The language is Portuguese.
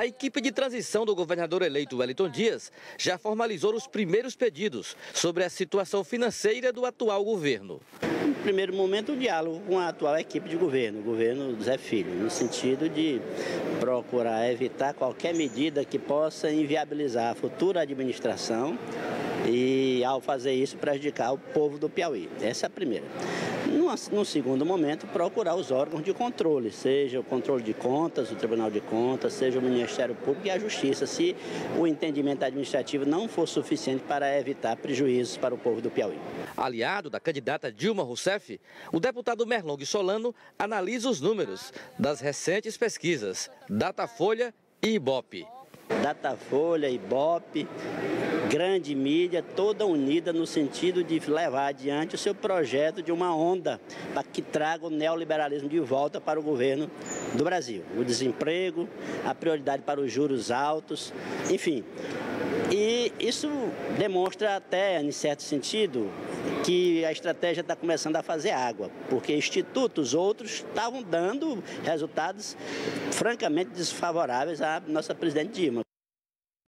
A equipe de transição do governador eleito Wellington Dias já formalizou os primeiros pedidos sobre a situação financeira do atual governo. No primeiro momento, o diálogo com a atual equipe de governo, o governo Zé Filho, no sentido de procurar evitar qualquer medida que possa inviabilizar a futura administração e, ao fazer isso, prejudicar o povo do Piauí. Essa é a primeira. No segundo momento, procurar os órgãos de controle, seja o controle de contas, o Tribunal de Contas, seja o Ministério Público e a Justiça, se o entendimento administrativo não for suficiente para evitar prejuízos para o povo do Piauí. Aliado da candidata Dilma Rousseff, o deputado Merlong Solano analisa os números das recentes pesquisas Datafolha e Ibope. Datafolha, Ibope, grande mídia, toda unida no sentido de levar adiante o seu projeto de uma onda para que traga o neoliberalismo de volta para o governo do Brasil. O desemprego, a prioridade para os juros altos, enfim. E isso demonstra até, em certo sentido, que a estratégia está começando a fazer água, porque institutos outros estavam dando resultados francamente desfavoráveis à nossa presidente Dilma.